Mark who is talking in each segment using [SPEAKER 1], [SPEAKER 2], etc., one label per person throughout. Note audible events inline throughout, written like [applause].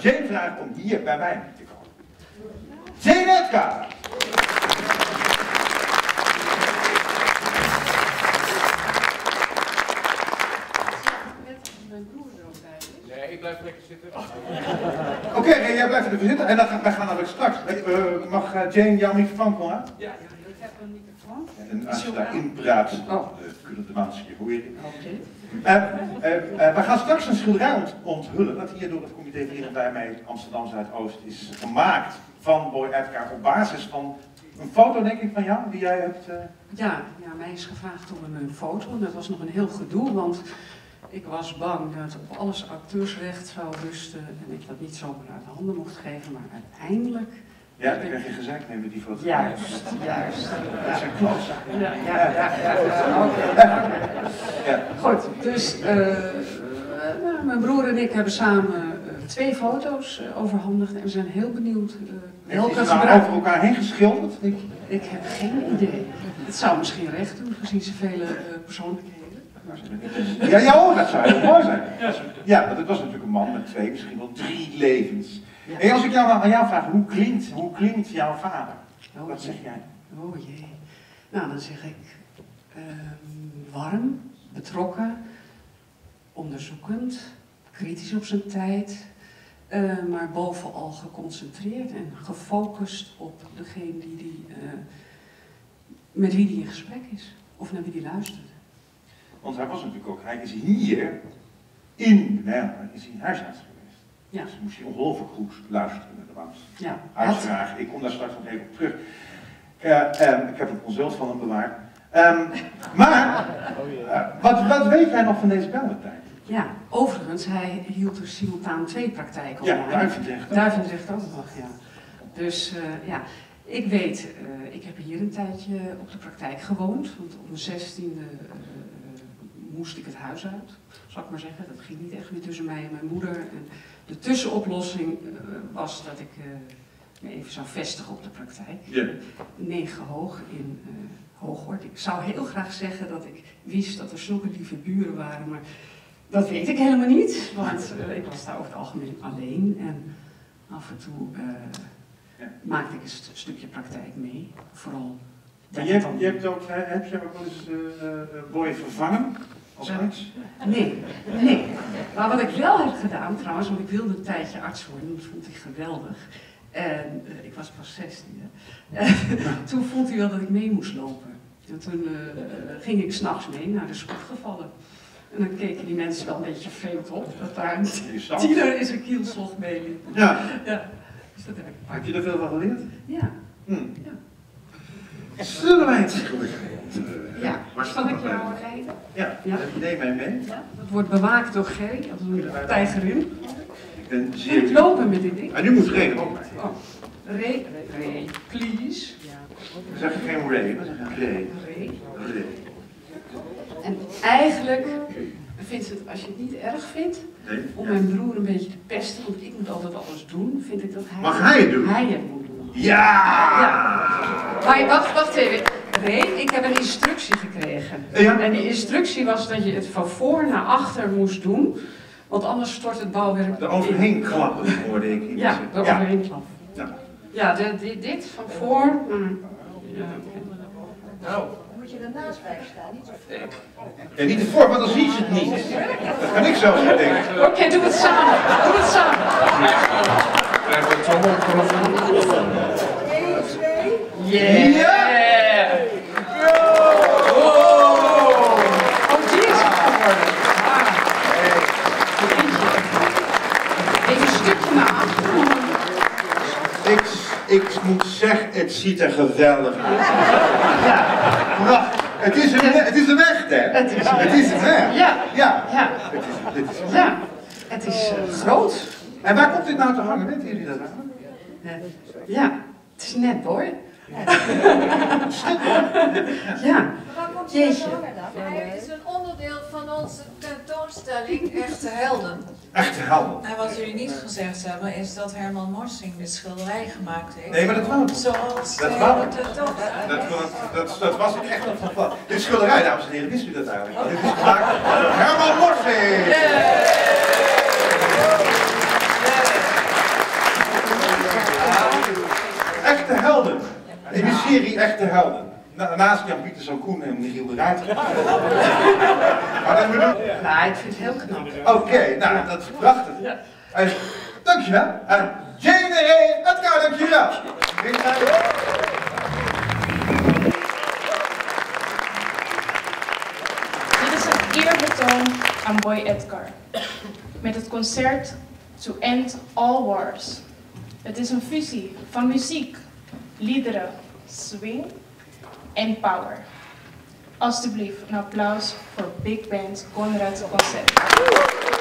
[SPEAKER 1] Jane vragen om hier bij mij te komen. Jane Edgar!
[SPEAKER 2] Nee, ik blijf lekker zitten.
[SPEAKER 1] Oké, okay, jij blijft er zitten en dan gaan, wij gaan namelijk straks. Uh, mag uh, Jane jouw microfoon komen?
[SPEAKER 3] Ja, ja, ik heb een microfoon.
[SPEAKER 1] En als je daarin praat, oh. uh, kunnen de mensen je horen.
[SPEAKER 3] Oké.
[SPEAKER 1] Okay. we gaan straks een schilderij ont onthullen dat hier door het comité hier bij mij Amsterdam Zuidoost is gemaakt van Boy Edgar op basis van een foto, denk ik, van jou, die jij hebt.
[SPEAKER 3] Ja, ja, mij is gevraagd om een foto en dat was nog een heel gedoe, want ik was bang dat op alles auteursrecht zou rusten en ik dat niet zomaar uit de handen mocht geven, maar uiteindelijk...
[SPEAKER 1] Ja, ik ben geen gezeik mee met die foto.
[SPEAKER 3] Juist, juist.
[SPEAKER 1] Dat zijn klootzakken.
[SPEAKER 3] Ja, ja, ja. ja, ja. Goed, dus uh, nou, mijn broer en ik hebben samen uh, twee foto's uh, overhandigd en we zijn heel benieuwd
[SPEAKER 1] welke ze nou over elkaar heen geschilderd?
[SPEAKER 3] Ik, ik heb geen idee. Het zou misschien recht doen, gezien ze vele persoonlijkheden.
[SPEAKER 1] Ja, ja dat zou heel mooi zijn. Ja, want het was natuurlijk een man met twee, misschien wel drie levens. Ja. En als ik jou aan jou vraag, hoe klinkt, hoe klinkt jouw vader? Oh, Wat zeg jij?
[SPEAKER 3] Oh jee. Nou, dan zeg ik uh, warm, betrokken, onderzoekend, kritisch op zijn tijd, uh, maar bovenal geconcentreerd en gefocust op degene die die, uh, met wie hij in gesprek is of naar wie hij luistert.
[SPEAKER 1] Want hij was natuurlijk ook, hij is hier in Nijmegen, is hij huisarts geweest. Ja. Dus moest hij ongelooflijk goed luisteren naar de baas.
[SPEAKER 3] Ja.
[SPEAKER 1] Uitvragen. Ik kom daar straks nog even op terug. Uh, ik heb een consult van hem bewaard. Um, maar, [laughs] uh, wat, wat weet jij nog van deze Belmertijd?
[SPEAKER 3] Ja, overigens, hij hield er simultaan twee praktijken
[SPEAKER 1] Ja, Duivendrecht.
[SPEAKER 3] Duivendrecht ook nog, ja. Dus uh, ja, ik weet, uh, ik heb hier een tijdje op de praktijk gewoond. Want op mijn zestiende moest ik het huis uit, zal ik maar zeggen. Dat ging niet echt meer tussen mij en mijn moeder. En de tussenoplossing uh, was dat ik uh, me even zou vestigen op de praktijk.
[SPEAKER 1] Yeah.
[SPEAKER 3] Negen hoog in uh, Hooghoort. Ik zou heel graag zeggen dat ik wist dat er zulke lieve buren waren, maar dat weet ik helemaal niet. Want ik was daar over het algemeen alleen en af en toe ja. maakte ik een st stukje praktijk mee. Vooral
[SPEAKER 1] je hebt, je hebt ook, heb je ook wel eens Boy vervangen? Als arts?
[SPEAKER 3] Nee, nee. Maar wat ik wel heb gedaan trouwens, want ik wilde een tijdje arts worden, dat vond ik geweldig. En uh, ik was pas 16. [laughs] toen vond hij wel dat ik mee moest lopen. En toen uh, ging ik s'nachts mee naar de spoedgevallen. En dan keken die mensen wel een beetje vreemd op, dat daar een tiener is een kielslog meeliep.
[SPEAKER 1] Ja.
[SPEAKER 3] ja. Dus dat heb ik.
[SPEAKER 1] Heb je er veel van geleerd?
[SPEAKER 3] Ja.
[SPEAKER 1] Hm. ja. Zullen wij het
[SPEAKER 3] ja, zal ik jou rijden?
[SPEAKER 1] Ja, ja. neem mij mee. Ja,
[SPEAKER 3] dat wordt bewaakt door Gerry, als een tijgerin.
[SPEAKER 1] Ik ben zeer...
[SPEAKER 3] Moet lopen met dit ding.
[SPEAKER 1] En nu moet Ray ook mee.
[SPEAKER 3] Oh. Ray, Ray, please.
[SPEAKER 1] Ja. We zeggen geen Ray, we zeggen Ray.
[SPEAKER 3] Ray.
[SPEAKER 1] Ray.
[SPEAKER 3] En eigenlijk, Vincent, als je het niet erg vindt,
[SPEAKER 1] nee.
[SPEAKER 3] om mijn broer een beetje te pesten, want ik moet altijd alles doen, vind ik dat hij...
[SPEAKER 1] Mag hij het doen?
[SPEAKER 3] Hij het moet doen.
[SPEAKER 1] Ja!
[SPEAKER 3] ja. Maar wacht, wacht even. Nee, ik heb een instructie gekregen.
[SPEAKER 1] Ja?
[SPEAKER 3] En die instructie was dat je het van voor naar achter moest doen, want anders stort het bouwwerk.
[SPEAKER 1] De overheen klappen hoorde ik.
[SPEAKER 3] Ja, de
[SPEAKER 1] ja.
[SPEAKER 3] overheen klappen.
[SPEAKER 1] Ja,
[SPEAKER 3] ja de, de, dit van voor naar. Ja,
[SPEAKER 2] okay. Nou.
[SPEAKER 4] Moet je ernaast bij staan, niet ervoor.
[SPEAKER 1] Ja, niet ervoor, want dan zie je het niet. Dat kan ik zelf niet denken.
[SPEAKER 3] Oké, okay, doe het samen. Doe het samen.
[SPEAKER 2] Krijgen we het trommel?
[SPEAKER 4] 1, 2.
[SPEAKER 3] Yeah.
[SPEAKER 1] Ja! Ik moet zeggen, het ziet er geweldig uit. Ja. Prachtig. Het is een, het is een weg, hè?
[SPEAKER 3] Het is,
[SPEAKER 1] het is een weg.
[SPEAKER 3] Ja.
[SPEAKER 1] Ja.
[SPEAKER 3] ja.
[SPEAKER 1] Het is, het is,
[SPEAKER 3] ja. Het is uh, groot.
[SPEAKER 1] En waar komt dit nou te hangen? Weten jullie dat aan?
[SPEAKER 3] Uh, ja, het is net hoor.
[SPEAKER 1] Stuk hoor.
[SPEAKER 3] Ja.
[SPEAKER 4] Het Hij is een onderdeel van onze tentoonstelling Echte Helden.
[SPEAKER 1] Echte Helden.
[SPEAKER 5] En wat jullie niet gezegd hebben is dat Herman Morsing de schilderij gemaakt heeft.
[SPEAKER 1] Nee, maar dat was
[SPEAKER 5] Zoals
[SPEAKER 1] dat
[SPEAKER 5] de, was.
[SPEAKER 1] Dat was, dat, echt een van plan. De schilderij, dames en heren, wist u dat eigenlijk? Dit is gemaakt door Herman Morsing. Echte helden. In de serie Echte helden. Na- naast Jan Pieter Koen en Michiel de Ruiter. [laughs] Maar dat bedoel-
[SPEAKER 3] Nou, ik vind het heel knap.
[SPEAKER 1] Oké, nou, dat is prachtig.
[SPEAKER 3] Ja.
[SPEAKER 1] Uh, dankjewel. Uh, Jane Edgar, dankjewel.
[SPEAKER 6] Dit is een eerbetoon aan Boy Edgar. Met het concert To End All Wars. Het is een fusie van muziek, liederen, swing en power. Alsjeblieft, een applaus voor Big Band Conrad Concert.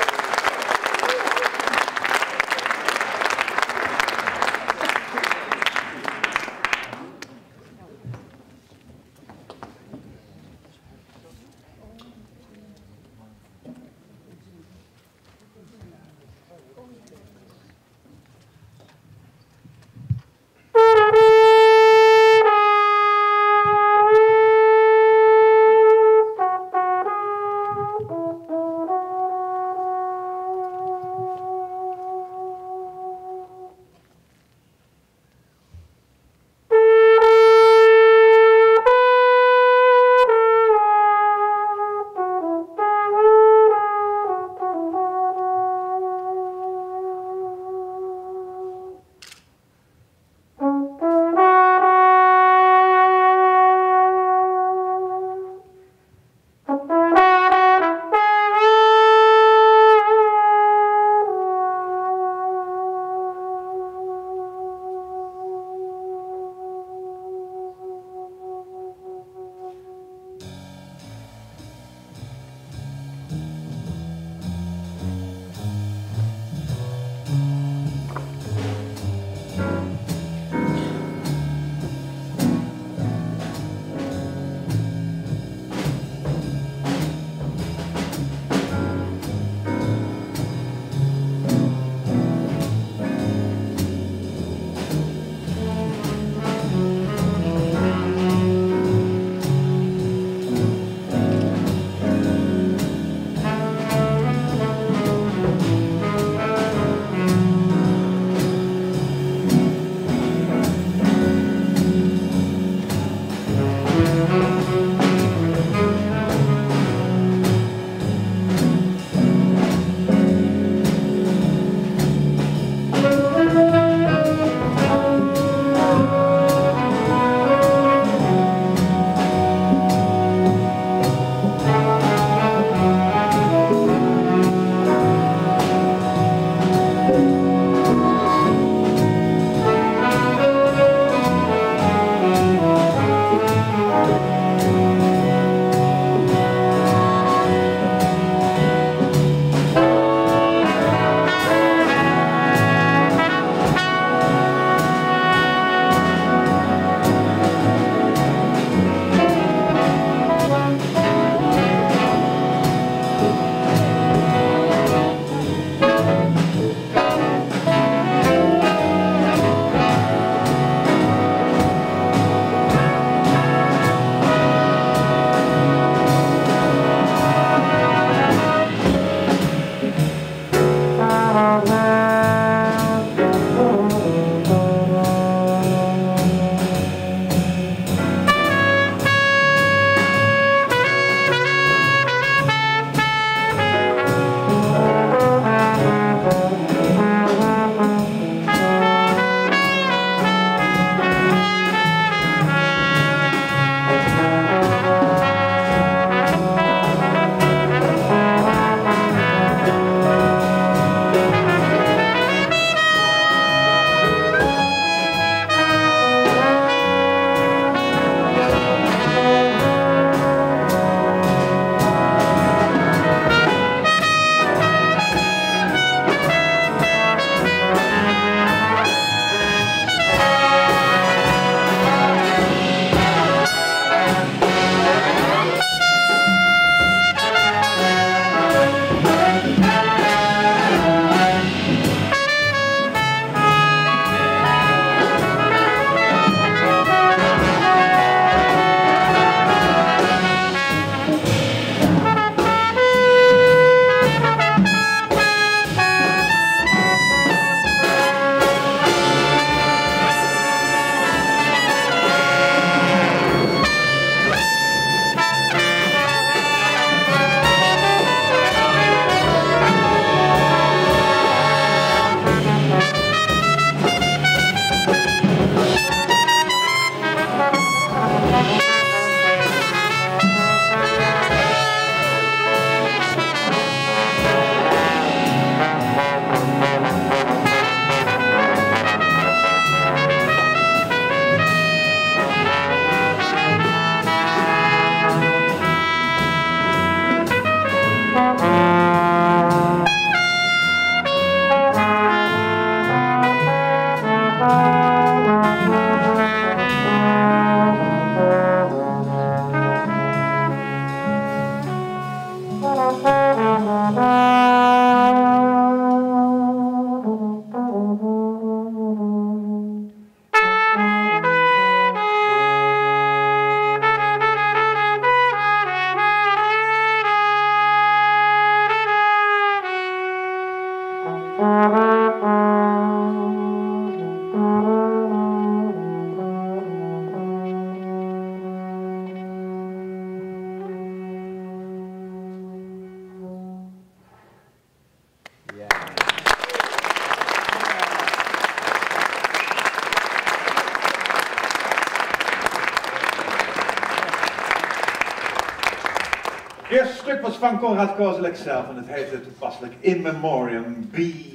[SPEAKER 1] Van Konrad Kozelek zelf en het heette toepasselijk In Memoriam B.E.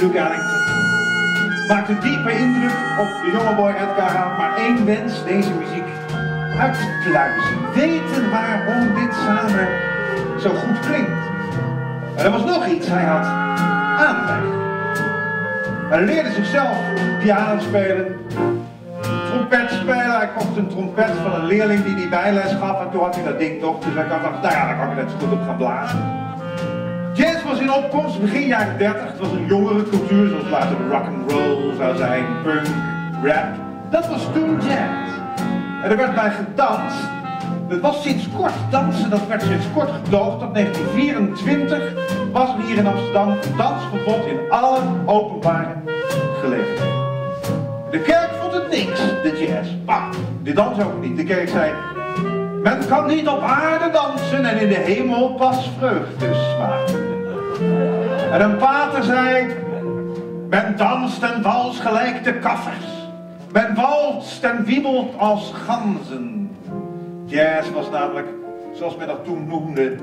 [SPEAKER 1] Duke Ellington. Maakte diepe indruk op de jonge Edgar maar één wens, deze muziek uit te pluizen. Weten waarom dit samen zo goed klinkt. En er was nog iets, hij had aanleg. Hij leerde zichzelf piano spelen, trompet spelen. Hij kocht een trompet van een leerling die die bijles gaf en toen had hij dat ding toch. Dus hij dacht, nou ja, daar kan ik net zo goed op gaan blazen. Opkomst begin jaren 30. Het was een jongere cultuur, zoals later rock and roll zou zijn, punk, rap. Dat was toen jazz. En er werd bij gedanst. Het was sinds kort dansen, dat werd sinds kort gedoogd. Tot 1924 was er hier in Amsterdam dansverbod in alle openbare gelegenheden. De kerk vond het niks, de jazz. Bah, de dans ook niet. De kerk zei, men kan niet op aarde dansen en in de hemel pas vreugde smaken. En een pater zei, men danst en wals gelijk de kaffers. Men walst en wiebelt als ganzen. Jazz was namelijk, zoals men dat toen noemde,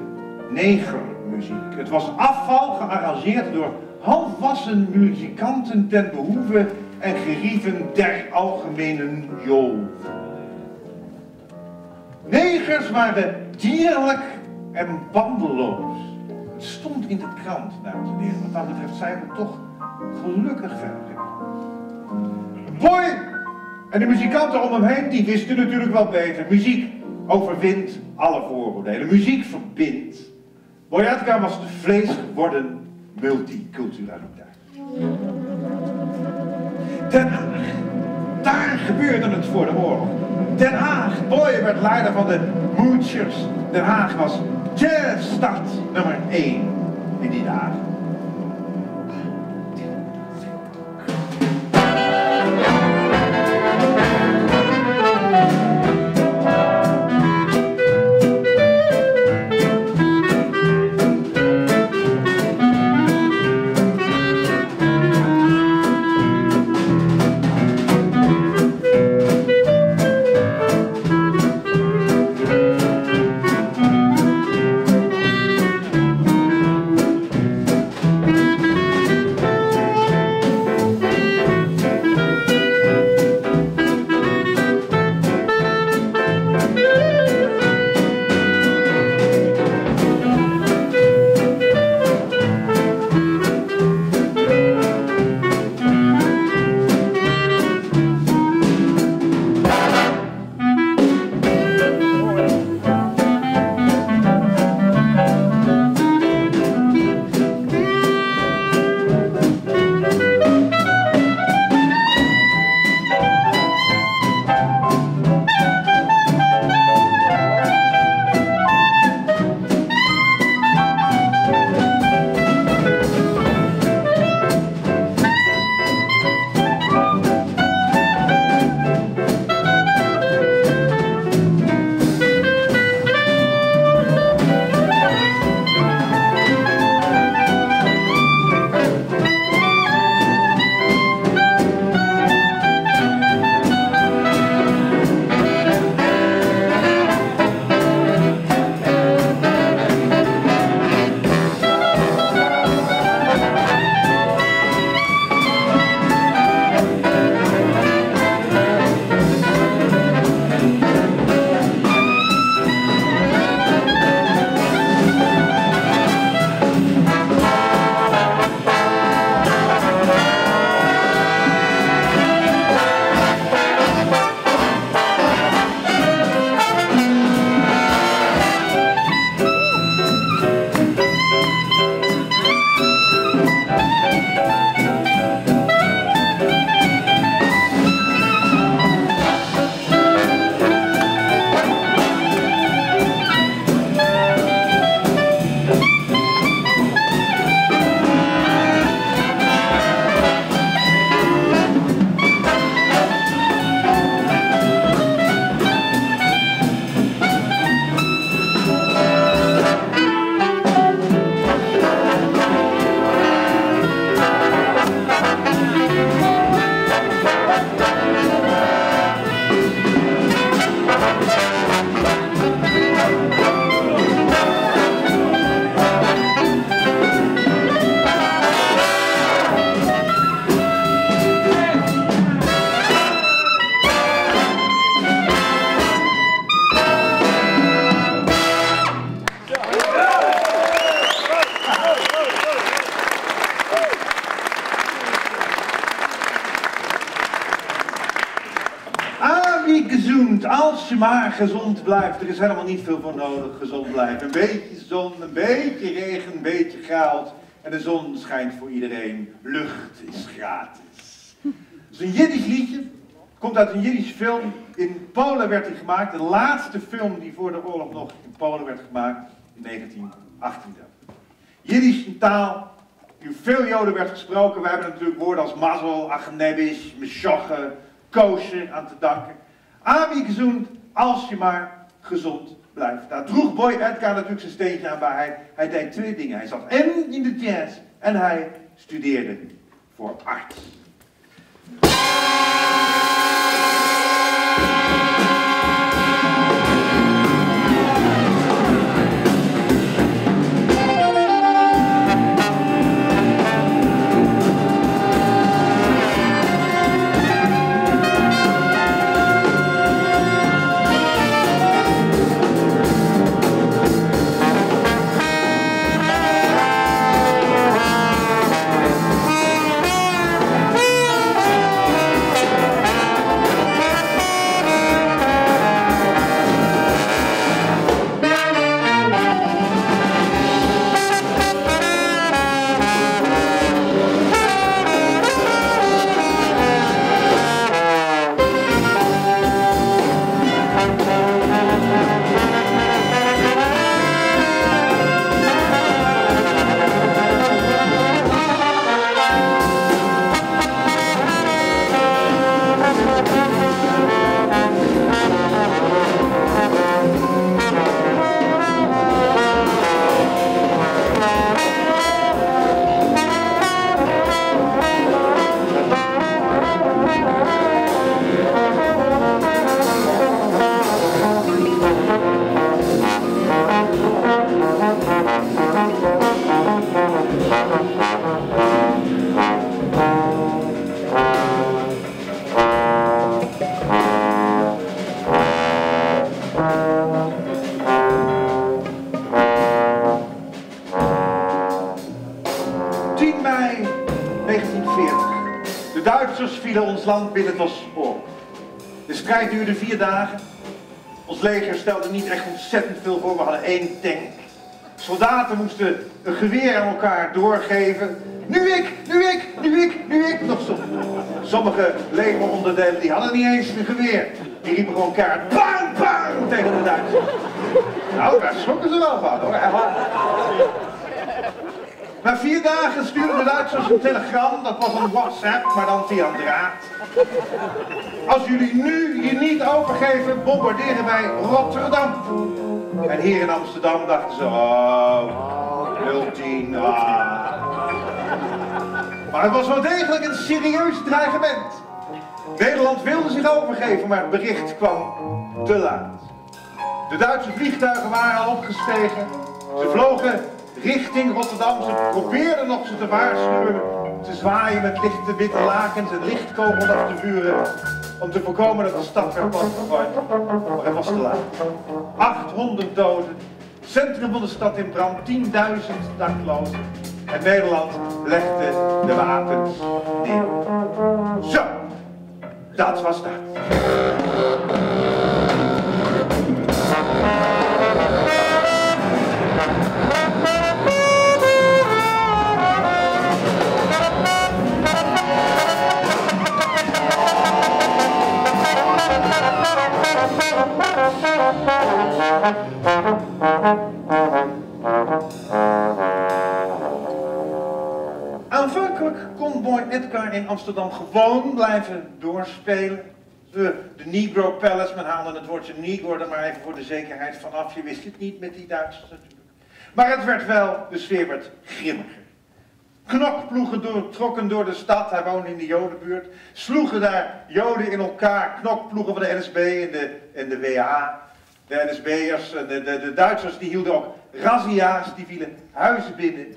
[SPEAKER 1] negermuziek. Het was afval gearrangeerd door halfwassen muzikanten ten behoeve en gerieven der algemene joven. Negers waren dierlijk en bandeloos. Het stond in de krant, dames en heren. Wat dat betreft zijn we toch gelukkig verder. Boy en de muzikanten om hem heen, die wisten natuurlijk wel beter. Muziek overwint alle vooroordelen. Muziek verbindt. Boy Edgar was de vlees geworden multiculturaliteit. Den Haag. Daar gebeurde het voor de oorlog. Den Haag, Boy werd leider van de Moochers. Den Haag was jazzstad nummer 1 in die dagen. Gezond blijft. Er is helemaal niet veel voor nodig, gezond blijven. Een beetje zon, een beetje regen, een beetje goud. En de zon schijnt voor iedereen. Lucht is gratis. Het een Jiddisch liedje. Komt uit een Jiddisch film. In Polen werd hij gemaakt. De laatste film die voor de oorlog nog in Polen werd gemaakt. In 1918. Jiddisch, taal die veel Joden werd gesproken. We hebben natuurlijk woorden als mazzel, agenebisch, meshoche, koosje aan te danken. Ami gezond, als je maar gezond blijft. Daar droeg Boy Edgar natuurlijk zijn steentje aan bij. Hij, hij deed twee dingen. Hij zat en in de jazz en hij studeerde voor arts. Ontzettend veel voor. We hadden één tank. Soldaten moesten een geweer aan elkaar doorgeven. Nu ik, nu ik, nu ik, nu ik. Nog som- sommige legeronderdelen die hadden niet eens een geweer. Die riepen gewoon kaart. Bang, bang tegen de Duitsers. Nou, daar schrokken ze wel van hoor. Na vier dagen stuurden de Duitsers een telegram, dat was een WhatsApp, maar dan via een draad. Als jullie nu hier niet overgeven, bombarderen wij Rotterdam. En hier in Amsterdam dachten ze, oh, 010, ah. Maar het was wel degelijk een serieus dreigement. Nederland wilde zich overgeven, maar het bericht kwam te laat. De Duitse vliegtuigen waren al opgestegen. Ze vlogen richting Rotterdam. Ze probeerden nog ze te waarschuwen, te zwaaien met lichte witte lakens en lichtkogels af te vuren. Om te voorkomen dat de stad werd. Maar het was te laat. 800 doden. Centrum van de stad in brand. 10.000 daklozen. En Nederland legde de wapens neer. Zo. Dat was dat. In Amsterdam gewoon blijven doorspelen. De, de Negro Palace, men haalde het woordje Negro er maar even voor de zekerheid vanaf. Je wist het niet met die Duitsers natuurlijk. Maar het werd wel, de sfeer werd grimmiger. Knokploegen door, trokken door de stad, hij woonde in de Jodenbuurt. Sloegen daar Joden in elkaar, knokploegen van de NSB en de, en de WA. De NSB'ers, de, de, de Duitsers, die hielden ook razzia's, die vielen huizen binnen.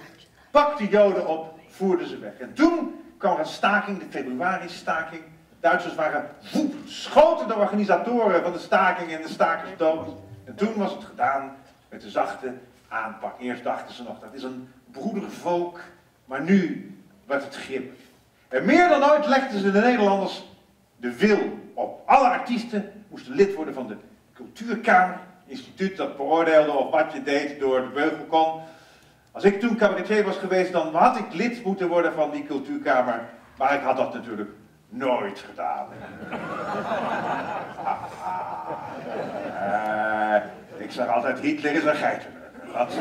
[SPEAKER 1] Pakten Joden op, voerden ze weg. En toen kwam een staking, de februari-staking. Duitsers waren woedend, schoten de organisatoren van de staking en de stakers dood. En toen was het gedaan met de zachte aanpak. Eerst dachten ze nog, dat is een broedervolk. Maar nu werd het grimmig. En meer dan ooit legden ze de Nederlanders de wil op alle artiesten moesten lid worden van de cultuurkamer. Instituut dat beoordeelde of wat je deed door de beugel kon. Als ik toen cabaretier was geweest, dan had ik lid moeten worden van die cultuurkamer. Maar ik had dat natuurlijk nooit gedaan. [laughs] Eh, ik zeg altijd, Hitler is een geitenwerker. Dat-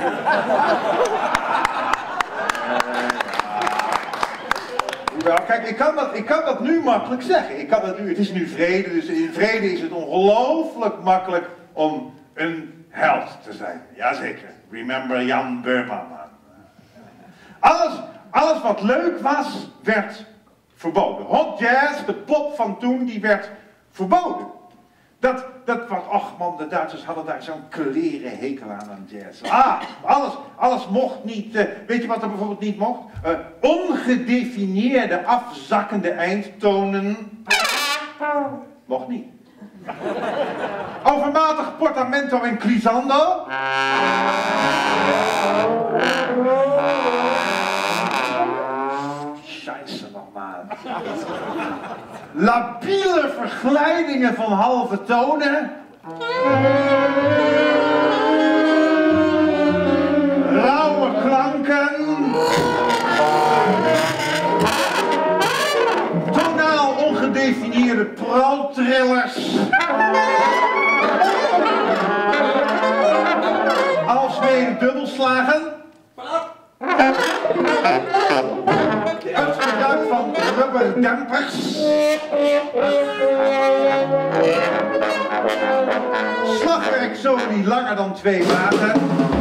[SPEAKER 1] Hoewel, kijk, ik kan, dat, ik kan dat nu makkelijk zeggen. Ik kan dat nu, het is nu vrede, dus in vrede is het ongelooflijk makkelijk om een held te zijn. Jazeker. Remember Jan Beurman. Alles, alles wat leuk was, werd verboden. Hot jazz, de pop van toen, die werd verboden. Dat, dat was, ach man, de Duitsers hadden daar zo'n kleren hekel aan aan jazz. Ah, alles, alles mocht niet. eh, weet je wat er bijvoorbeeld niet mocht? Eh, ongedefinieerde afzakkende eindtonen. Mocht niet. Overmatig portamento en glissando. Scheisse nogmaals. Labiele verglijdingen van halve tonen. Rauwe klanken. Tonaal ongedefinieerde praltrillers. Alsmede dubbelslagen. Het gebruik van rubberdempers. Slagwerkzolie langer dan twee maten.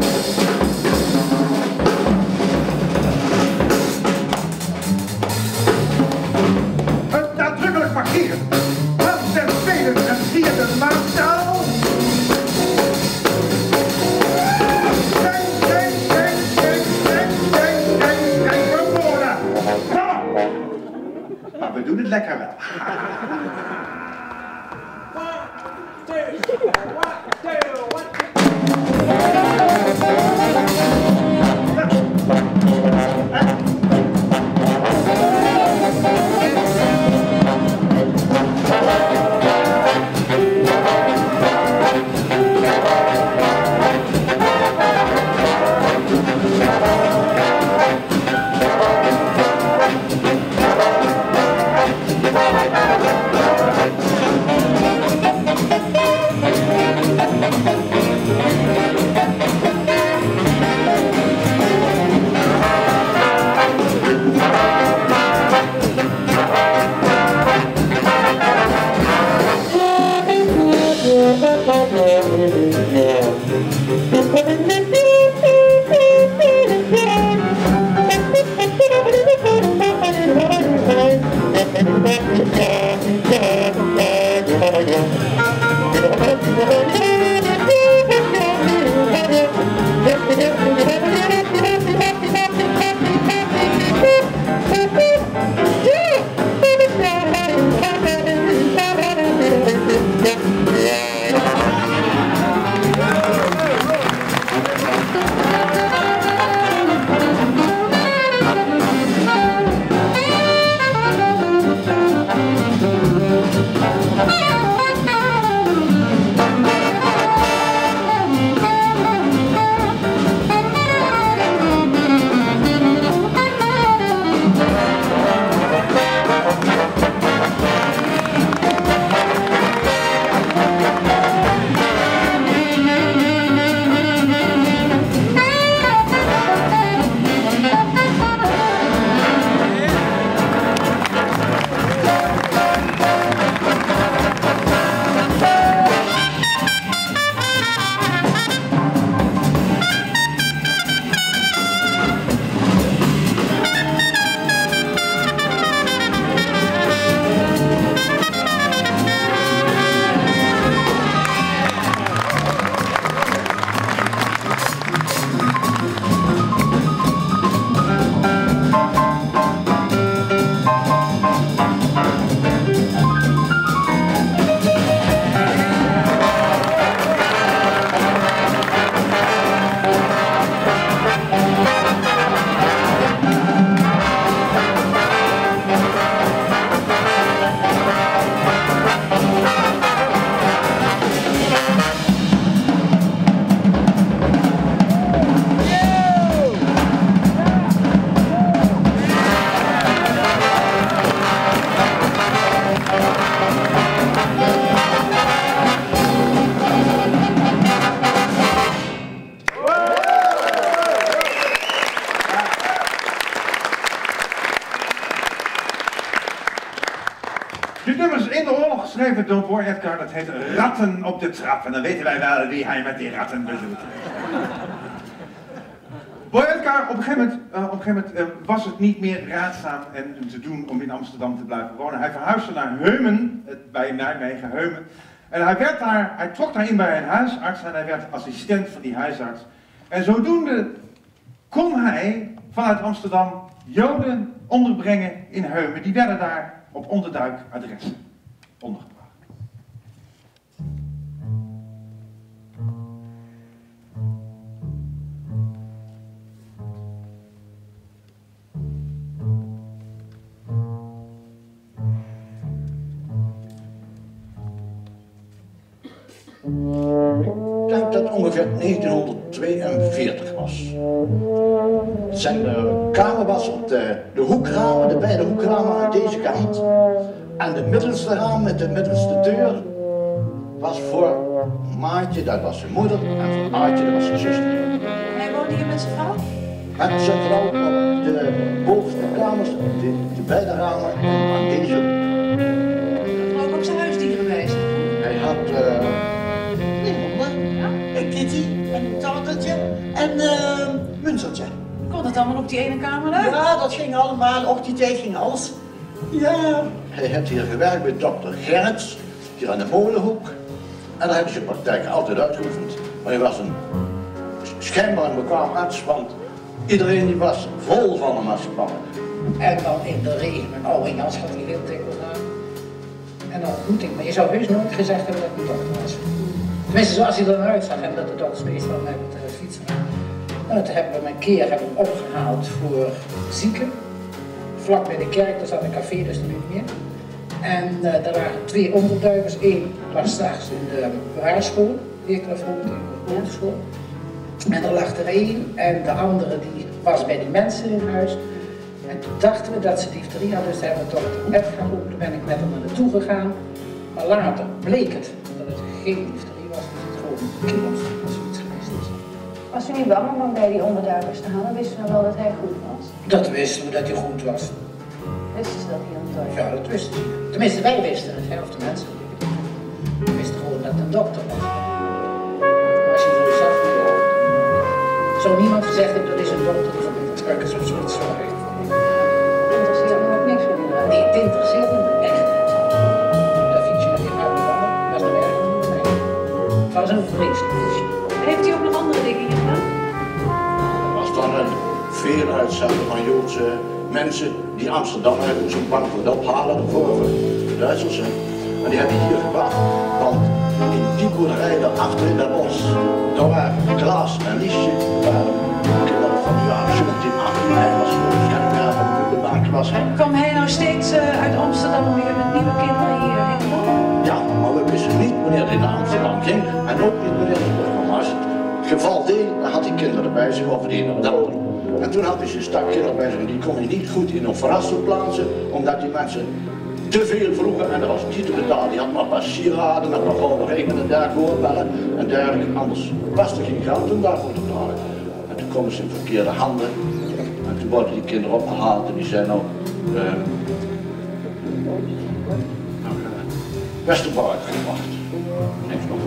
[SPEAKER 1] Dat heet Ratten op de trap. En dan weten wij wel wie hij met die ratten bedoelt. Boy Edgar, op een gegeven moment, eh, op een gegeven moment eh, was het niet meer raadzaam en te doen om in Amsterdam te blijven wonen. Hij verhuisde naar Heumen, bij Nijmegen, Heumen. En hij, werd daar, hij trok daarin bij een huisarts en hij werd assistent van die huisarts. En zodoende kon hij vanuit Amsterdam Joden onderbrengen in Heumen. Die werden daar op onderduikadressen ondergebracht.
[SPEAKER 7] Ik denk dat het ongeveer 1942 was. Zijn de kamer was op de, de hoekramen, de beide hoekramen aan deze kant. En de middelste raam met de middelste deur was voor Maartje, dat was zijn moeder, en voor Aartje, dat was zijn zuster.
[SPEAKER 5] Hij woonde hier met zijn vrouw?
[SPEAKER 7] Met zijn vrouw op de bovenste kamers, de, de beide ramen aan deze. En eh, munseltje.
[SPEAKER 5] Kon het allemaal op die ene kamer uit?
[SPEAKER 7] Ja, dat ging allemaal, op die tijd ging alles. Ja. Hij heeft hier gewerkt bij dokter Gerrits, hier aan de molenhoek. En daar hebben ze praktijk altijd uitgeoefend. Maar hij was een schijnbaar een bekwaam arts, want iedereen die was vol van hem als.
[SPEAKER 8] En dan in de regen een oude jas had hij heel dikwijls aan. En dan ontmoet ik, maar je zou heus nooit gezegd hebben dat ik een dokter was. Tenminste, zoals hij eruit zag en dat de dokters meestal met toen hebben we een keer hebben opgehaald voor zieken. Vlak bij de kerk, daar zat een café, dus nu niet meer. En uh, er waren twee onderduikers. Eén was straks in de bewaarschool, leerkrachtgroep, in de hogeschool. En er lag er één en de andere die was bij die mensen in huis. En toen dachten we dat ze difterie hadden, dus hebben we toch de app gaan. Toen ben ik met hem naar naartoe gegaan. Maar later bleek het dat het geen difterie was, dus het gewoon een
[SPEAKER 9] Was u niet bang om bij die onderduikers te halen? Wisten we wel dat hij goed was?
[SPEAKER 8] Dat wisten we dat hij goed was.
[SPEAKER 9] Wisten ze dat hij onderduiker
[SPEAKER 8] Ja, dat wisten ze. Tenminste, wij wisten het, hè, of de mensen. We wisten gewoon dat het een dokter was. Maar als je zo zag. Zou niemand gezegd hebben dat is een dokter die van onderduikers of zoiets zo echt.
[SPEAKER 9] interesseerde hem ook niks van die
[SPEAKER 8] Nee, het interesseerde me echt niet. Dat fietsje met die oude ballen, was nog erg dan mij. Het was een vreselijk
[SPEAKER 7] veeluitzender van Joodse mensen die Amsterdam hebben moesten Frankfurt ophalen voor Duitsers. En die hebben hier gebracht. Want in die boerderij daarachter in dat bos, daar waren Klaas en Liesje, waren kinderen van de jaren 17, 18. Hij was jaar van de baanklas.
[SPEAKER 5] Kwam hij nou steeds eh, uit Amsterdam weer met nieuwe kinderen hier
[SPEAKER 7] Ja, maar we wisten niet wanneer hij naar Amsterdam ging en ook niet wanneer hij terugkwam. Als het geval deed, dan had hij kinderen bij zich of de andere. En toen had hij zijn stak kinderen bij zich en die kon hij niet goed in een verrassing plaatsen, omdat die mensen te veel vroegen en er was niet te betalen. Die had maar een paar sieraden en nog over heen en daar doorbellen en dergelijke. Anders was er geen geld om daarvoor te betalen. En toen komen ze in verkeerde handen en toen worden die kinderen opgehaald en die zijn nou... eh, Westerbork gebracht. Heeft nog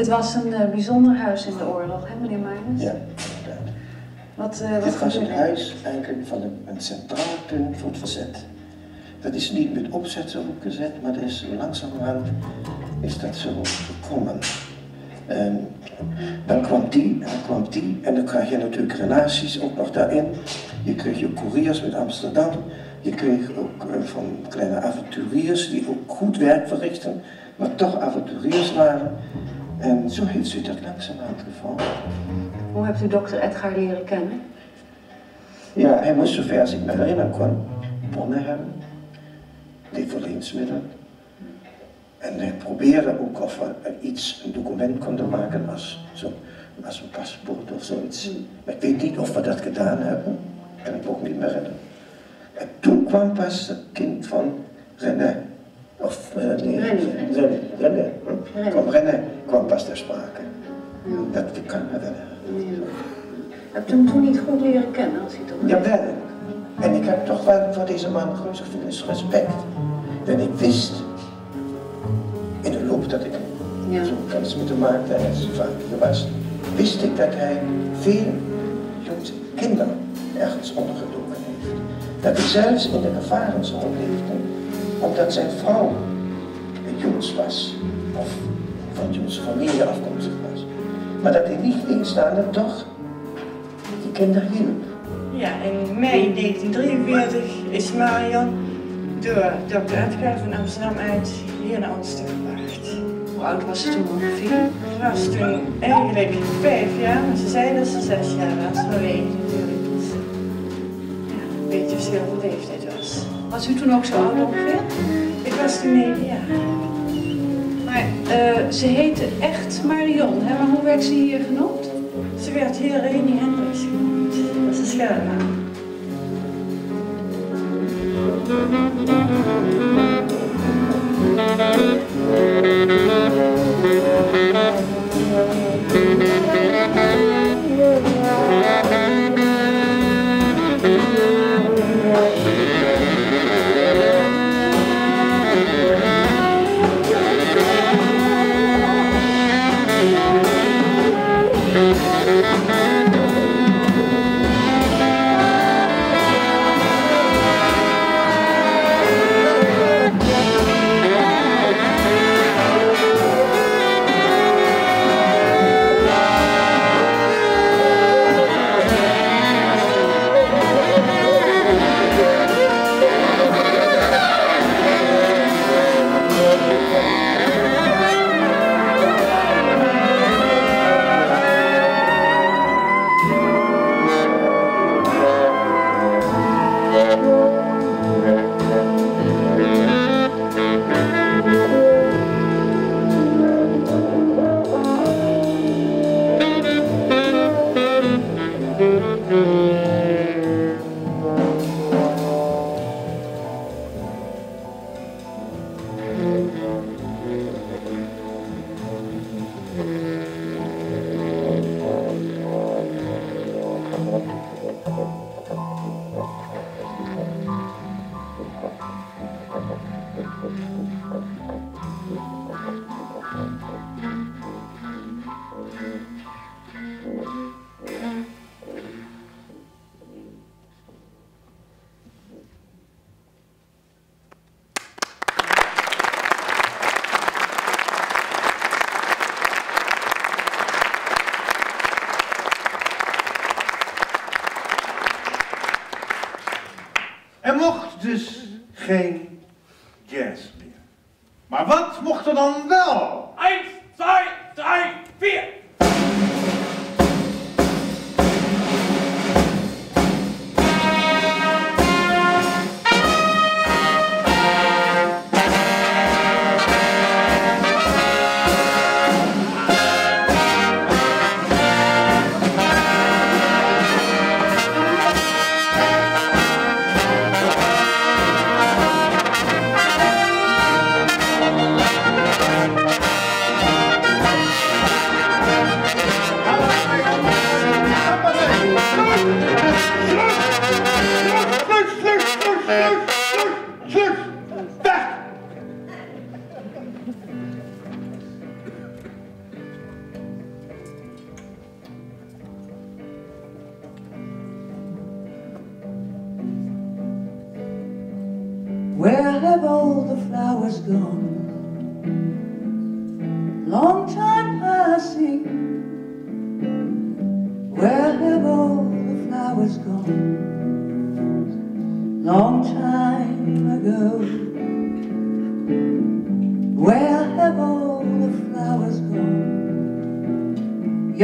[SPEAKER 9] Dit was een eh, bijzonder huis in de oorlog, hè meneer Meijers?
[SPEAKER 10] Ja,
[SPEAKER 9] Wat, eh, wat
[SPEAKER 10] Dit was een huis eigenlijk van een, een centraal punt voor het verzet. Dat is niet met opzet zo gezet, maar dat is langzamerhand is dat zo gekomen. En dan kwam die en dan kwam die en dan krijg je natuurlijk relaties ook nog daarin. Je kreeg je couriers met Amsterdam. Je kreeg ook eh, van kleine avonturiers die ook goed werk verrichten, maar toch avonturiers waren. En zo heeft zich dat langzamerhand gevormd.
[SPEAKER 9] Hoe hebt u dokter Edgar leren kennen?
[SPEAKER 10] Ja, hij moest zover als ik me herinneren kon bonnen hebben, levensmiddelen. En hij probeerde ook of we iets, een document konden maken als, zo, als een paspoort of zoiets. Maar ik weet niet of we dat gedaan hebben, kan ik ook niet meer herinneren. En toen kwam pas het kind van René. Of eh, nee,
[SPEAKER 9] René.
[SPEAKER 10] René. René.
[SPEAKER 9] René.
[SPEAKER 10] Kwam René kwam pas ter sprake. Dat kan me herinneren.
[SPEAKER 9] Hebt u hem toen niet goed leren kennen als het over
[SPEAKER 10] Jawel. En ik heb toch wel voor deze man groot veel respect. En ik wist, in de loop dat ik
[SPEAKER 9] Ja.
[SPEAKER 10] zo kennis met hem maakte en zo vaak hier was, wist ik dat hij veel jonge kinderen ergens ondergedoken heeft. Dat hij zelfs in de gevarenzone leefde, omdat zijn vrouw een Joods was, of van Joodse familie afkomstig was. Maar dat hij niet eenstaande toch die kinderen hielp.
[SPEAKER 11] Ja, in mei 1943 is Marion door dokter Edgar van Amsterdam uit hier naar ons gebracht.
[SPEAKER 3] Hoe oud was ze toen ongeveer?
[SPEAKER 11] Ze was toen eigenlijk vijf jaar, maar ze zei dat ze zes jaar was, vanwege natuurlijk dat ze ja, een beetje verschil van leeftijd was.
[SPEAKER 3] Was u toen ook zo oud ongeveer?
[SPEAKER 11] Ik was toen negen jaar.
[SPEAKER 3] Maar eh, ze heette echt Marion, hè? maar hoe werd ze hier genoemd?
[SPEAKER 11] Ze werd hier Reni Hendricks genoemd. Dat is een schuilnaam.
[SPEAKER 1] Er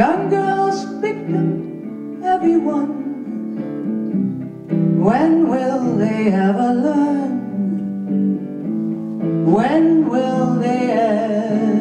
[SPEAKER 12] Young girls pick them, everyone. When will they ever learn? When will they ever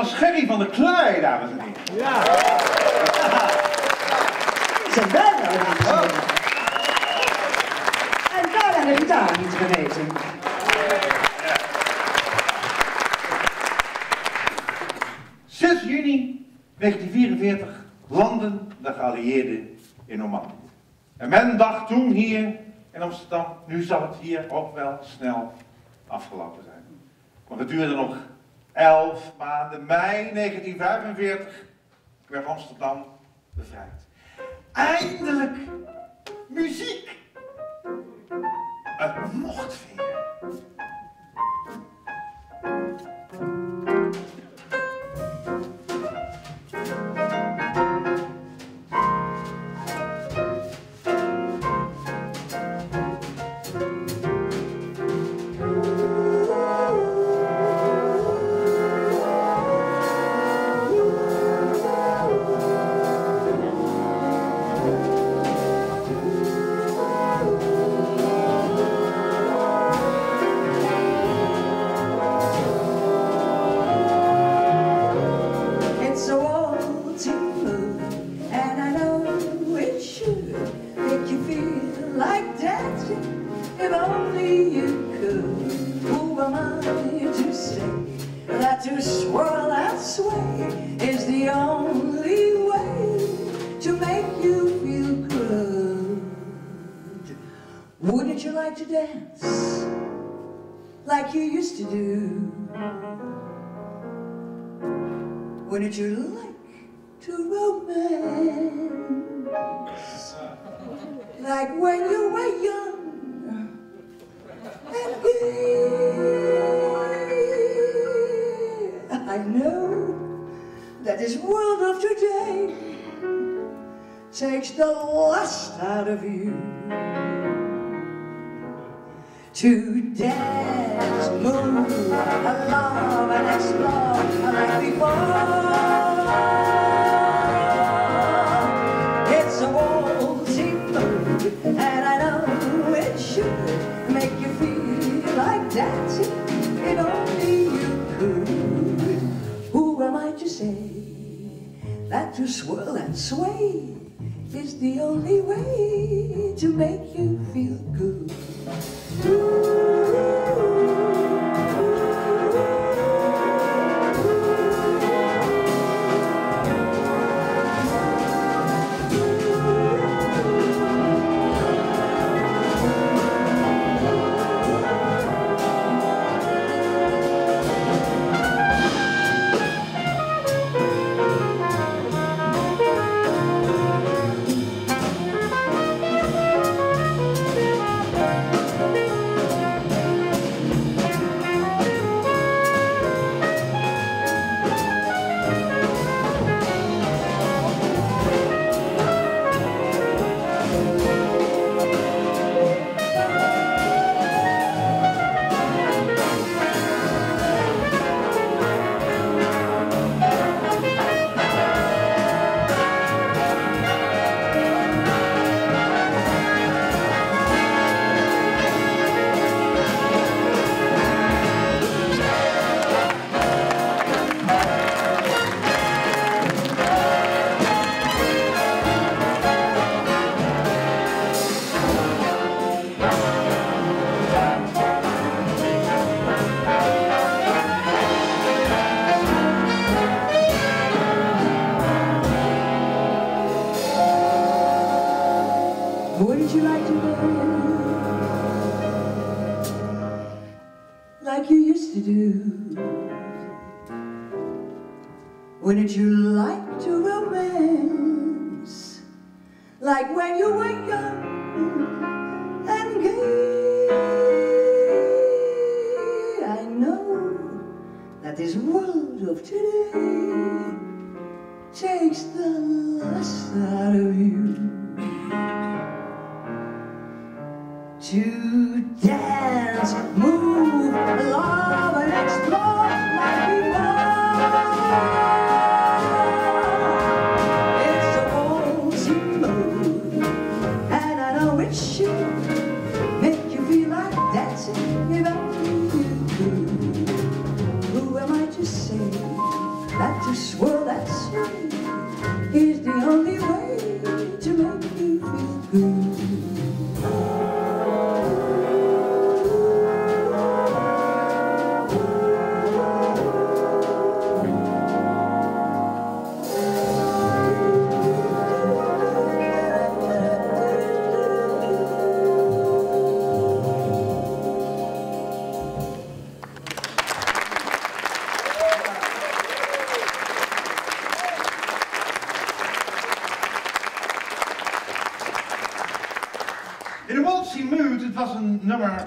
[SPEAKER 1] was Gerry van der Klei, dames en heren.
[SPEAKER 13] Ja. [laughs]
[SPEAKER 12] Zijn bijna dames En daar de gitaar niet vergeten.
[SPEAKER 1] ...6 juni 1944 landen de geallieerden in Normandië. En men dacht toen hier in Amsterdam, nu zal het hier ook wel snel afgelopen zijn. Maar het duurde nog 11 maanden. Mei 1945 werd Amsterdam bevrijd. Eindelijk muziek. Het mocht weer.
[SPEAKER 12] Wouldn't you like to romance like when you were young and gay? I know that this world of today takes the lust out of you to dance, move, love, and explore like before. It's a waltzing mood, and I know it should make you feel like dancing if only you could. Who am I to say that to swirl and sway is the only way to make you feel good? Do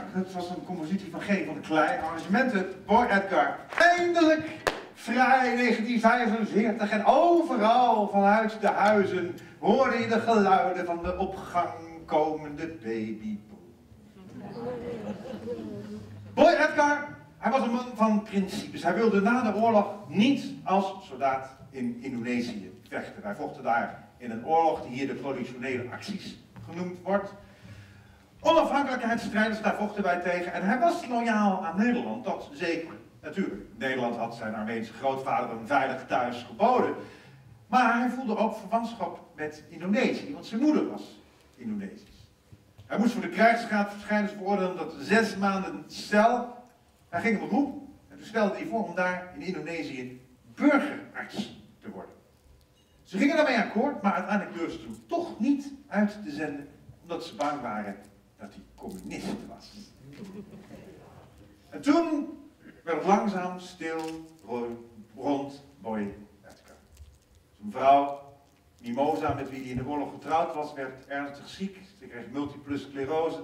[SPEAKER 1] het was een compositie van G. van der Klei, arrangementen Boy Edgar. Eindelijk vrij 1945 en overal vanuit de huizen hoorde je de geluiden van de op gang komende babyboom. Boy Edgar, hij was een man van principes. Hij wilde na de oorlog niet als soldaat in Indonesië vechten. Wij vochten daar in een oorlog die hier de traditionele acties genoemd wordt. Onafhankelijkheidsstrijders, daar vochten wij tegen. En hij was loyaal aan Nederland, dat zeker. Natuurlijk, Nederland had zijn Armeense grootvader een veilig thuis geboden. Maar hij voelde ook verwantschap met Indonesië, want zijn moeder was Indonesisch. Hij moest voor de krijgsraad verschijnen veroordelen dat zes maanden cel. Hij ging op beroep en stelde hij voor om daar in Indonesië burgerarts te worden. Ze gingen daarmee akkoord, maar uiteindelijk durfden ze hem toch niet uit te zenden, omdat ze bang waren dat hij communist was. En toen werd langzaam stil ro- rond Boy Edgar. Zijn vrouw, Mimosa, met wie hij in de oorlog getrouwd was, werd ernstig ziek. Ze kreeg multiple sclerose.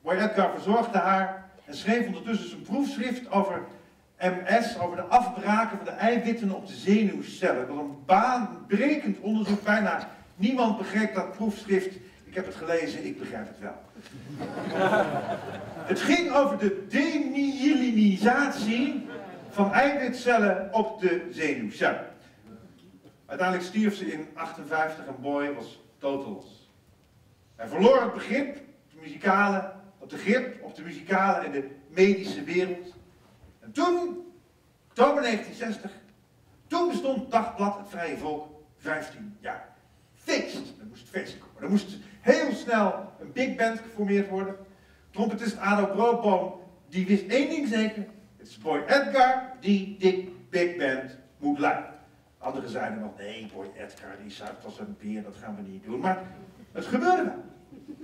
[SPEAKER 1] Boy Edgar verzorgde haar en schreef ondertussen zijn proefschrift over MS, over de afbraken van de eiwitten op de zenuwcellen. Dat was een baanbrekend onderzoek. Bijna niemand begreep dat proefschrift. Ik heb het gelezen, ik begrijp het wel. Het ging over de demyelinisatie van eiwitcellen op de zenuwcellen. Uiteindelijk stierf ze in 58 en Boy was totaal los. Hij verloor het begrip, de muzikale, op de grip op de muzikale en de medische wereld. En toen, oktober 1960, toen bestond dagblad Het Vrije Volk 15 jaar. Feest, er moest feest komen. Er moest heel snel een big band geformeerd worden. Trompetist Ado Broodboom, die wist één ding zeker. Het is Boy Edgar die dit big band moet leiden. Anderen zeiden nog, nee, Boy Edgar die zuipt als een beer, dat gaan we niet doen. Maar het gebeurde wel.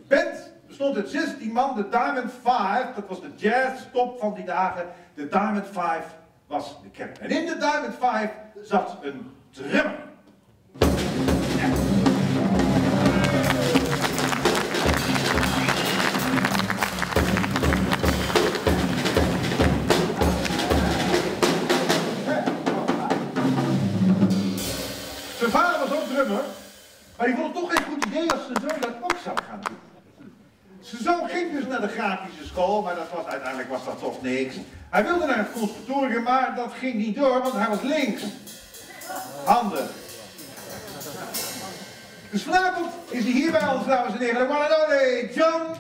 [SPEAKER 1] Band bestond uit 16 man, de Diamond Five, dat was de jazztop van die dagen. De Diamond Five was de kern. En in de Diamond Five zat een drummer. Maar die vond het toch geen goed idee als zijn zoon dat ook zou gaan doen. Zijn zoon ging dus naar de grafische school, maar dat was, uiteindelijk was dat toch niks. Hij wilde naar het conservatorium, maar dat ging niet door, want hij was links. Handen. Dus vanavond is hij hier bij ons, dames en heren, one and only John!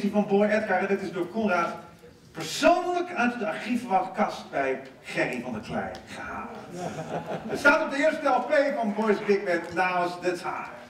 [SPEAKER 1] Van Boy Edgar en dit is door Conrad persoonlijk uit de archiefkast bij Gerry van der Klei gehaald. Het staat op de eerste LP van Boys Big Band, Now's the Time.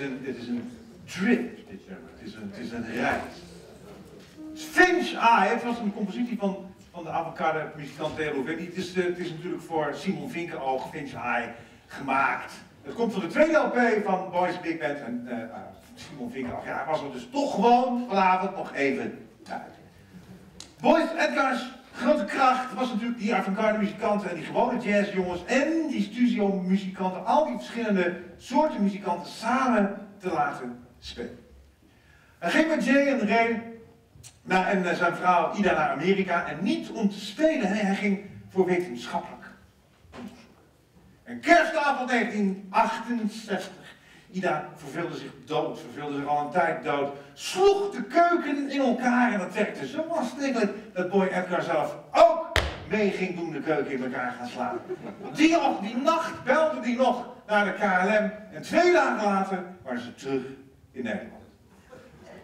[SPEAKER 12] Is is een trip, dit nummer. Het is een, het is een Eye, het was een compositie van, van de avocado muzikant Theo. Het is, eh, het is natuurlijk voor Simon Vinkenoog, Finch Eye, gemaakt. Het komt van de tweede LP van Boys Big Band en eh, ah, Simon Vinkenoog. Ja, hij was er dus toch gewoon vanavond nog even uit. Boys Edgars grote kracht was natuurlijk die avant-garde muzikanten en die gewone jazzjongens en die studio muzikanten, al die verschillende soorten muzikanten samen te laten spelen. Hij ging met Jay en Ray naar, en eh, zijn vrouw Ida naar Amerika en niet om te spelen, hij ging voor wetenschappelijk onderzoek. En kerstavond 1968 Ida verveelde zich dood, verveelde zich al een tijd dood, sloeg de keuken in elkaar en dat werkte zo aanstekelijk dat Boy Edgar zelf ook mee ging doen de keuken in elkaar gaan slaan. Die, die nacht belde die nog naar de KLM en twee dagen later waren ze terug in Nederland.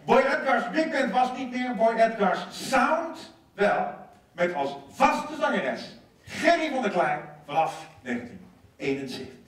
[SPEAKER 12] Boy Edgar's Big Band was niet meer Boy Edgar's Sound, wel, met als vaste zangeres Gerry van der Klein vanaf 1971.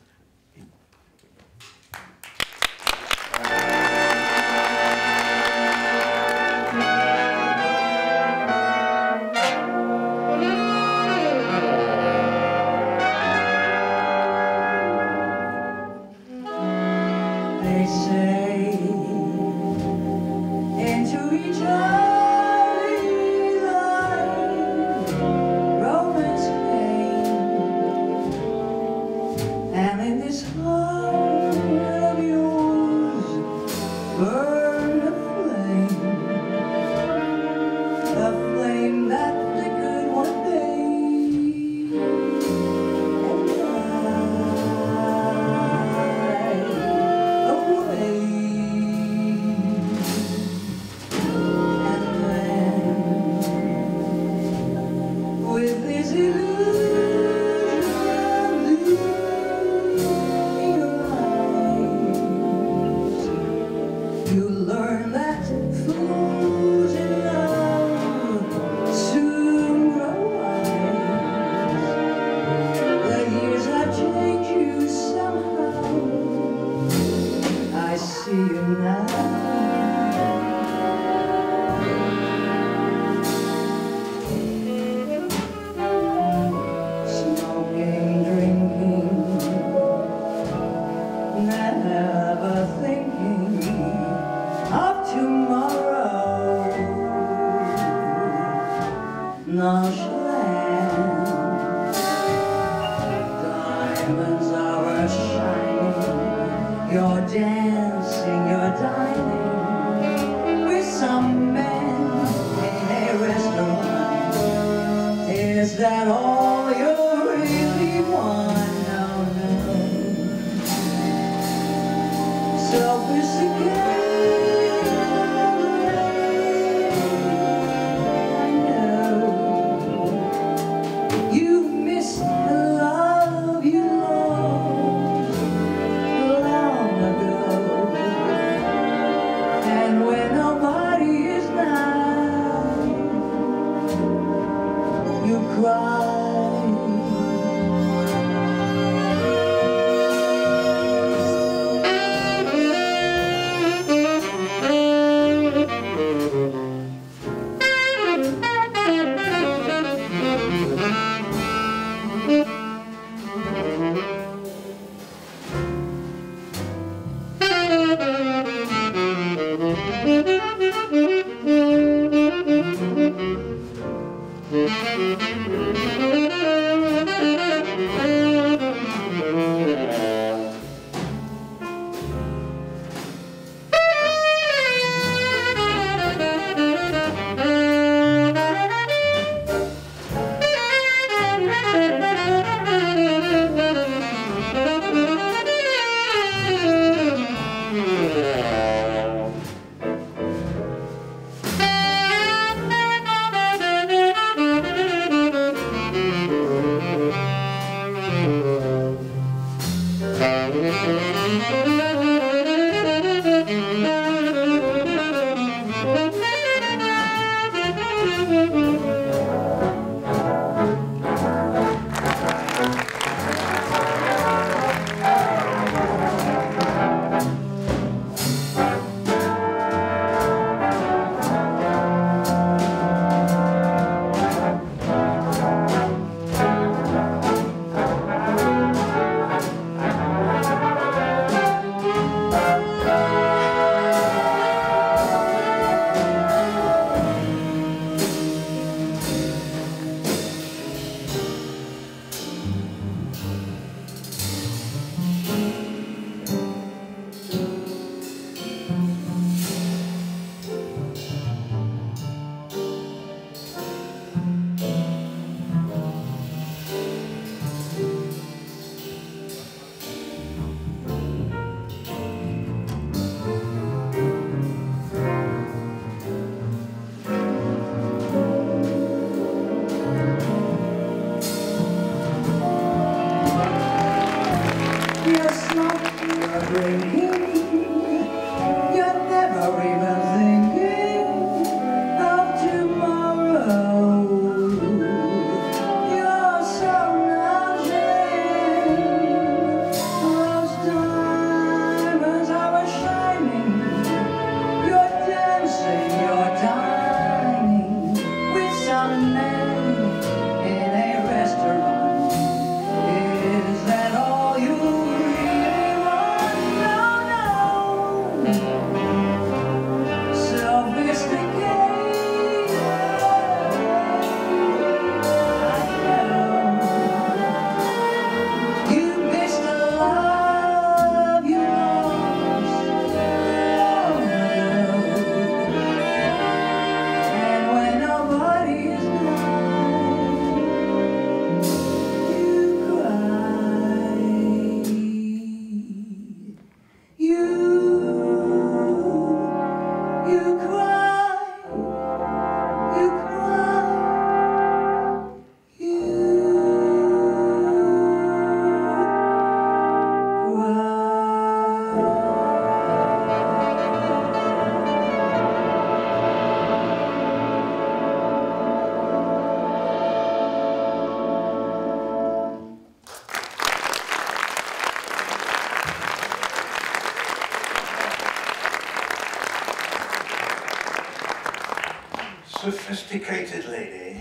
[SPEAKER 14] Sophisticated
[SPEAKER 1] Lady.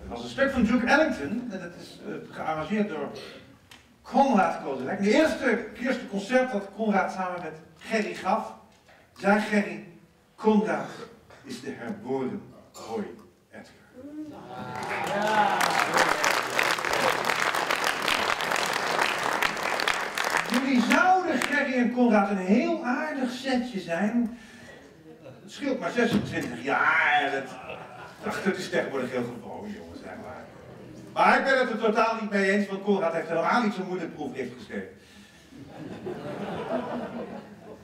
[SPEAKER 1] Dat was een stuk van Duke Ellington en dat is eh, gearrangeerd door Conrad Kozilek. De eerste, eerste concert dat Conrad samen met Gerry gaf, zei Gerry, Conrad is de herboren Roy Edgar. Jullie zouden Gerry en Conrad een heel aardig setje zijn. Het scheelt maar 26 jaar. Dat, ach, dat is tegenwoordig heel gewoon, jongens, zeg maar. Maar ik ben het er totaal niet mee eens, want Conrad heeft helemaal niet zo'n moeilijk proefgift geschreven.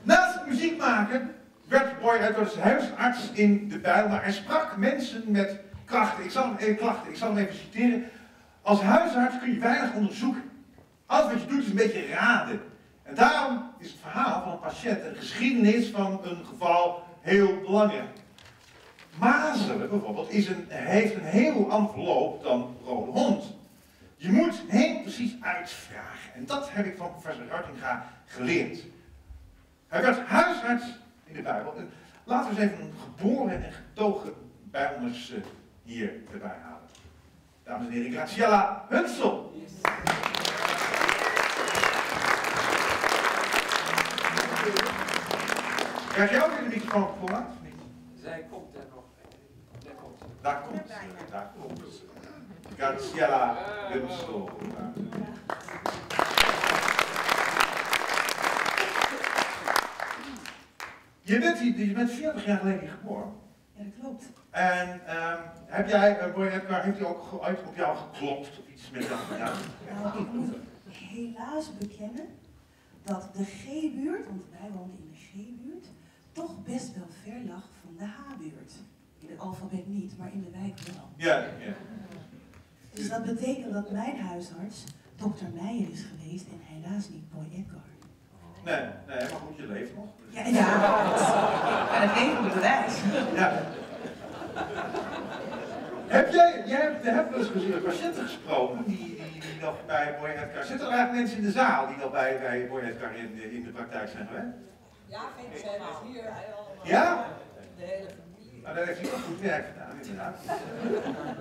[SPEAKER 1] Naast het muziek maken werd Boy Edwards huisarts in de bijl, maar hij sprak mensen met klachten. Ik zal eh, klachten. Ik zal hem even citeren. Als huisarts kun je weinig onderzoeken. Alles wat je doet is een beetje raden. En daarom is het verhaal van een patiënt en de geschiedenis van een geval heel belangrijk. Mazelen bijvoorbeeld is een, heeft een heel ander verloop dan rode hond. Je moet heel precies uitvragen. En dat heb ik van professor Ruitinga geleerd. Hij werd huisarts in de Bijbel. En Laten we eens even een geboren en getogen Bijbelers eh, hier erbij halen. Dames en heren, Graciela Hunsel. Krijg jij ook in de microfoon gevoerd?
[SPEAKER 2] Zij komt er nog. Daar komt ze.
[SPEAKER 1] Daar komt ze, daar komt ze. Graciela. Je bent, hier, je bent 40 jaar geleden geboren.
[SPEAKER 13] Ja, dat klopt.
[SPEAKER 1] En ehm, heb jij, uh, Boy Edgar, heeft hij ook uit op jou geklopt of iets met dat gedaan?
[SPEAKER 13] Nou, ik moet helaas bekennen dat de G-buurt, want wij woonden in toch best wel ver lag van de H-buurt. In het alfabet niet, maar in de wijk wel.
[SPEAKER 1] Ja, ja.
[SPEAKER 13] Dus dat betekent dat mijn huisarts dokter Meijer is geweest en helaas niet Boy Edgar.
[SPEAKER 1] Nee, nee, maar goed, je leeft nog.
[SPEAKER 13] Ja, ja. En dat geeft me bewijs.
[SPEAKER 1] Ja. Heb jij, jij hebt, hebt wel eens gezien, patiënten gesproken die, die, die nog bij Boy Edgar. Zitten er eigenlijk mensen in de zaal die nog bij, bij Boy Edgar in, de- in de praktijk zijn geweest?
[SPEAKER 15] Ja, geen zijn het hier.
[SPEAKER 1] Ja?
[SPEAKER 15] De hele familie.
[SPEAKER 1] Nou, daar heeft hij ook goed werk gedaan, inderdaad.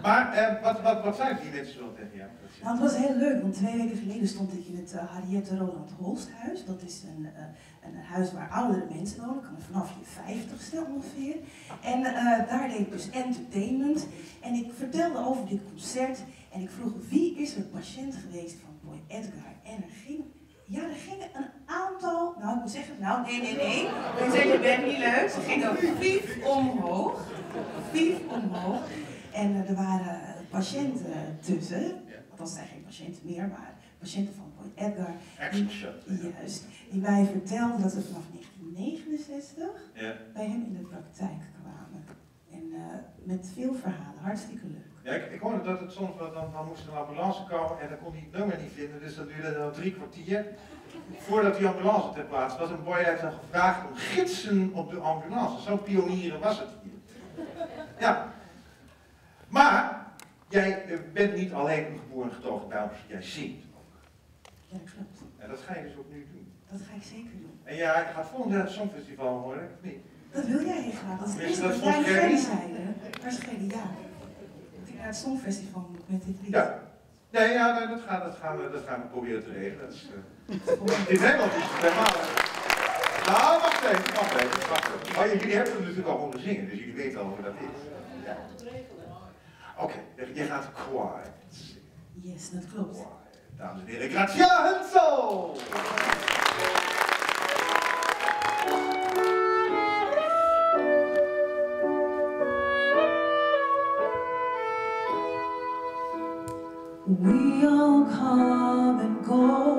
[SPEAKER 1] Maar eh, wat, wat, wat zijn die mensen zo tegen jou?
[SPEAKER 13] Nou, het was heel leuk, want twee weken geleden stond ik in het uh, Harriette Roland Holsthuis. Dat is een, eh, een huis waar oudere mensen wonen, kan vanaf je vijftigste ongeveer. En eh, daar deed ik dus entertainment. En ik vertelde over dit concert en ik vroeg wie is er patiënt geweest van Boy Edgar. En er ging, ja, er gingen een aantal, nou ik moet zeggen, nou nee, nee, nee. Ik zeg, je bent niet leuk. Ze gingen vief omhoog. Vief omhoog. En eh, er waren patiënten tussen, althans zijn geen patiënten meer, maar patiënten van Edgar. Die, juist, die mij vertelden dat ze vanaf 1969
[SPEAKER 1] Ja.
[SPEAKER 13] bij hem in de praktijk kwamen. En eh, met veel verhalen, hartstikke leuk.
[SPEAKER 1] Ja, ik, ik hoorde dat het soms wel, dan, dan moest een ambulance komen en dan kon hij het nummer niet vinden, dus dat duurde dan drie kwartier. voordat die ambulance ter plaatse was. En Boy heeft dan gevraagd om gidsen op de ambulance. Zo pionieren was het hier. Ja. Maar, jij bent niet alleen een geboren getogen Bijlmer, jij zingt.
[SPEAKER 16] Ja, dat klopt.
[SPEAKER 1] En dat ga je dus ook nu doen.
[SPEAKER 16] Dat ga ik zeker doen.
[SPEAKER 1] En jij gaat volgend jaar het Songfestival horen, of niet?
[SPEAKER 16] Dat wil jij heel graag. Dat is
[SPEAKER 1] dat
[SPEAKER 16] jij
[SPEAKER 1] Gerry.
[SPEAKER 16] zeiden. Waar is? Naar het Songfestival moet met dit lied.
[SPEAKER 1] Ja. Nee, ja, nee, dat, gaan, dat, gaan we, dat gaan we proberen te regelen. Is, eh, in Nederland is het helemaal... Nou, wacht even, wacht even, wacht even. Oh, jullie hebben het natuurlijk al horen zingen, dus jullie weten al hoe dat is. Ja. Oké, je- je gaat quiet zingen.
[SPEAKER 16] Yes, dat klopt.
[SPEAKER 1] Dames en heren, Gratia Hensel!
[SPEAKER 13] We all come and go,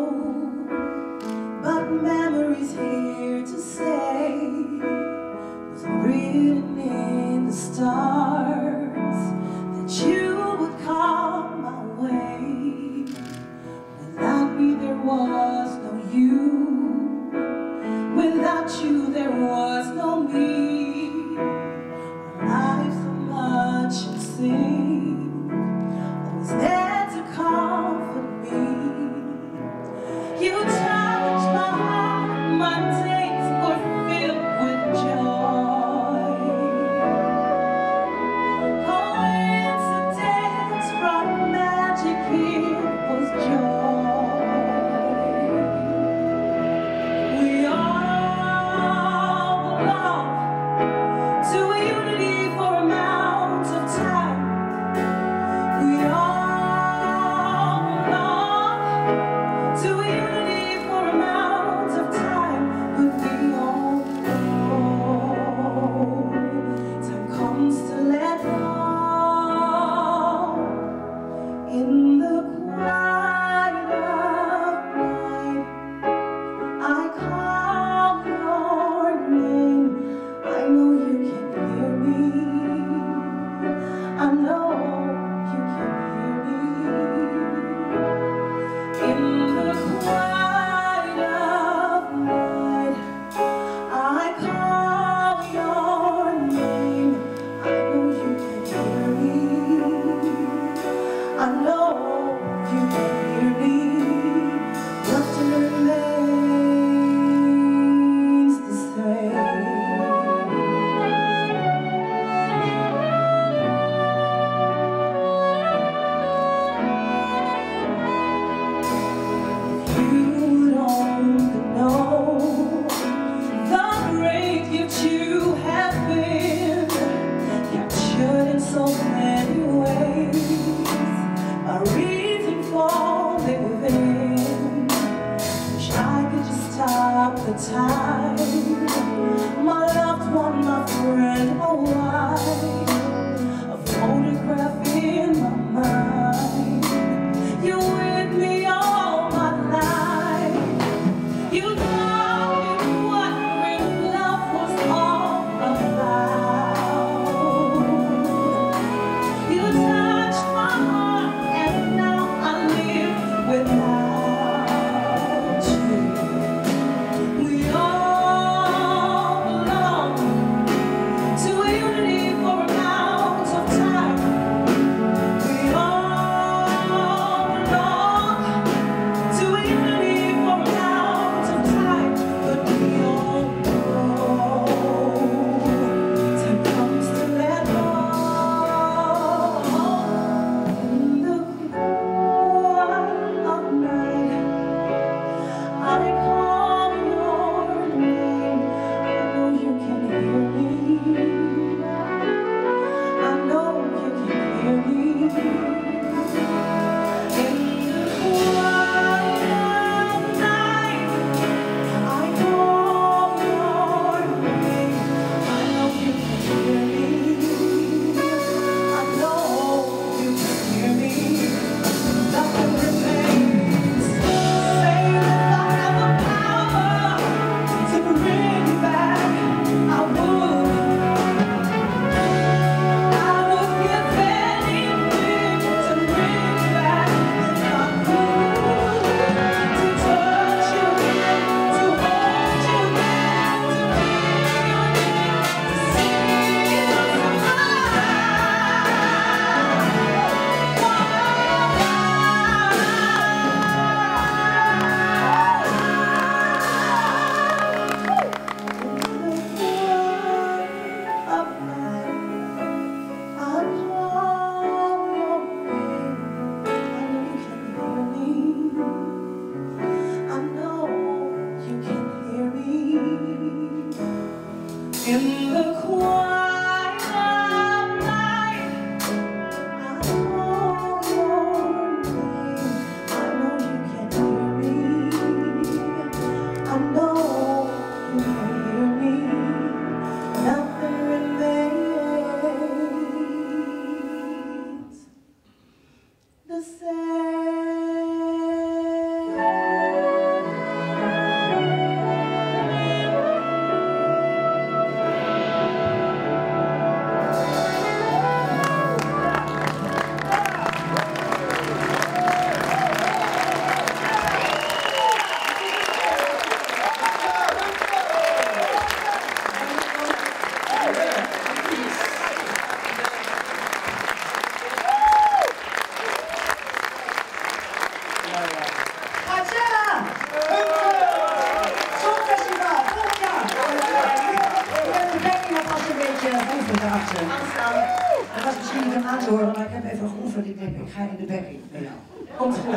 [SPEAKER 12] Dat was misschien niet aan te horen, maar ik heb even geoefend. Ik denk, ik ga in de bekking bij jou. Komt goed.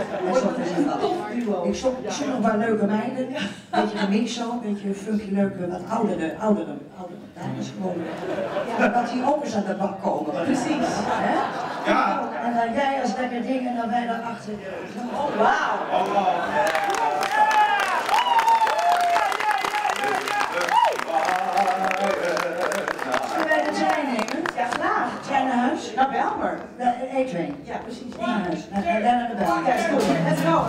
[SPEAKER 12] Ik zoek, ik zoek nog wel leuke meiden. Een beetje gemix zo, een beetje funky leuke, wat oudere, oudere, oudere dames gewoon. Ja, dat die ook eens aan de bak komen. Precies. Hè?
[SPEAKER 1] Ja.
[SPEAKER 12] En dan jij als lekker ding en dan wij daarachter. Oh, wauw. Zullen wij de trein nemen? Ja, graag. Naar huis? Naar Belmer. De E-train. Ja, precies. Naar huis. Naar, naar, naar de Belmer. Ja, is goed. Let's go.